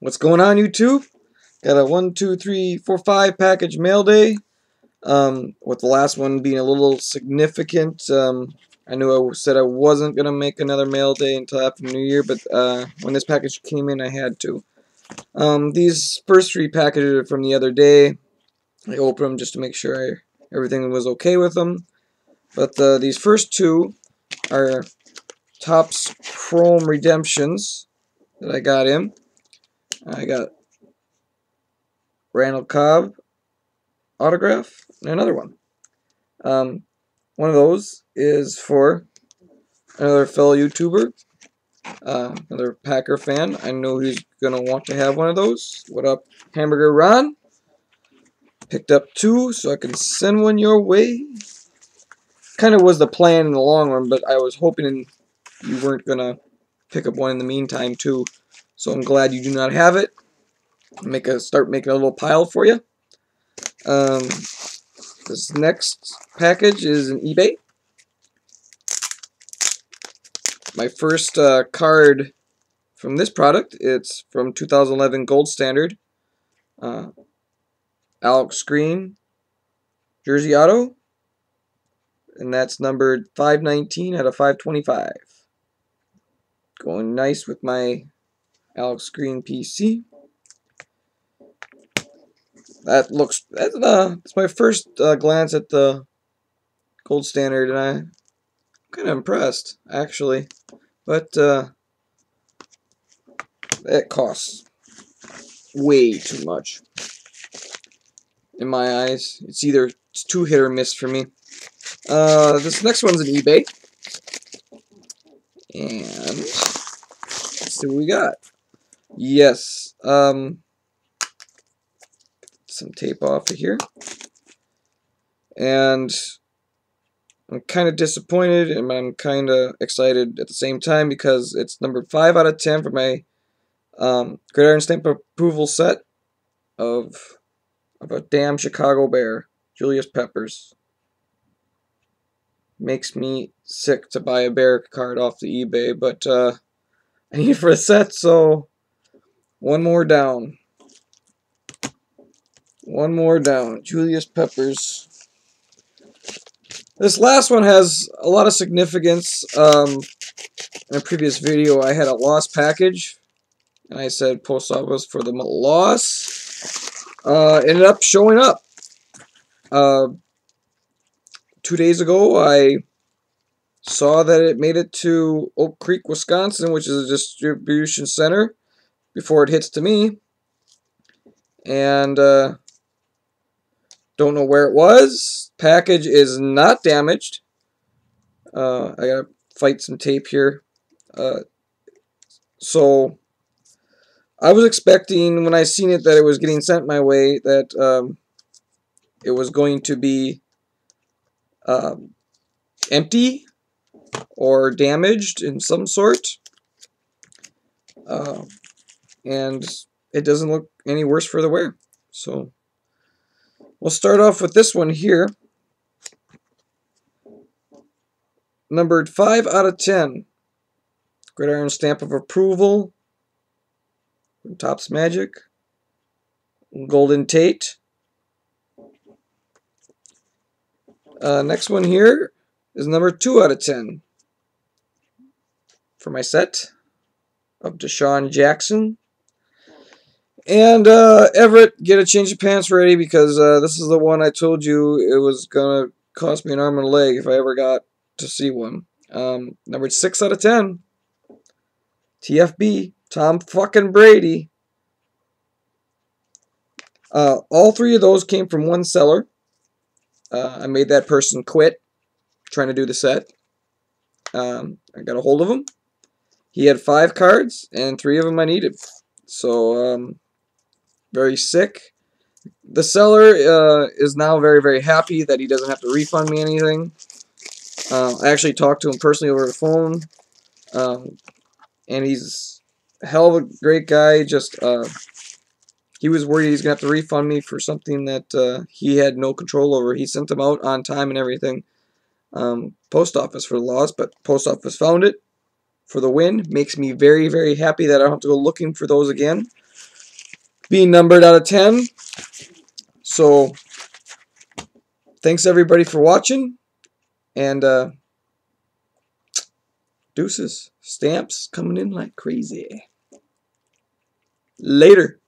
What's going on, YouTube? Got a one, two, three, four, five package mail day. Um, with the last one being a little significant. Um, I knew I said I wasn't going to make another mail day until after New Year, but uh, when this package came in, I had to. Um, these first three packages are from the other day. I opened them just to make sure I, everything was okay with them. But uh, these first two are Topps Chrome Redemptions that I got in. I got Randall Cobb autograph and another one. Um, one of those is for another fellow YouTuber, uh, another Packer fan. I know he's going to want to have one of those. What up, Hamburger Ron? Picked up two so I can send one your way. Kind of was the plan in the long run, but I was hoping you weren't going to pick up one in the meantime, too. So I'm glad you do not have it. Make a Start making a little pile for you. Um, this next package is an eBay. My first uh, card from this product, it's from 2011 Gold Standard. Uh, Alex Green, Jersey Auto. And that's numbered 519 out of 525. Going nice with my Alex Green PC. That looks, that's, uh, that's my first uh, glance at the gold standard, and I'm kind of impressed, actually. But, uh, it costs way too much. In my eyes, it's either it's too hit or miss for me. Uh, this next one's an eBay. And let's see what we got. Yes, um, some tape off of here. And I'm kind of disappointed and I'm kind of excited at the same time because it's number 5 out of 10 for my um, Gridiron Stamp approval set of, of a damn Chicago Bear, Julius Peppers. Makes me sick to buy a Bear card off the eBay, but uh, I need it for a set, so one more down. One more down. Julius Peppers. This last one has a lot of significance. Um, in a previous video, I had a lost package. And I said post office for the loss. Uh, ended up showing up. Uh, two days ago, I saw that it made it to Oak Creek, Wisconsin, which is a distribution center, before it hits to me. And, uh, don't know where it was. Package is not damaged. Uh, I gotta fight some tape here. Uh, so I was expecting when I seen it that it was getting sent my way that um, it was going to be um, empty or damaged in some sort. Uh, and it doesn't look any worse for the wear. So We'll start off with this one here. Numbered 5 out of 10. Gridiron stamp of approval from Topps Magic. Golden Tate. Uh, next one here is number 2 out of 10 for my set of DeSean Jackson. And uh, Everett, get a change of pants ready because uh, this is the one I told you it was going to cost me an arm and a leg if I ever got to see one. Um, number 6 out of 10. TFB, Tom fucking Brady. Uh, all three of those came from one seller. Uh, I made that person quit trying to do the set. Um, I got a hold of him. He had five cards, and three of them I needed. So, um, very sick. The seller uh, is now very, very happy that he doesn't have to refund me anything. Uh, I actually talked to him personally over the phone, um, and he's a hell of a great guy. Just uh, he was worried he's gonna have to refund me for something that uh, he had no control over. He sent them out on time and everything. Um, post office for the loss, but post office found it for the win. Makes me very, very happy that I don't have to go looking for those again. Being numbered out of 10. So, thanks everybody for watching. And, uh, deuces. Stamps coming in like crazy. Later.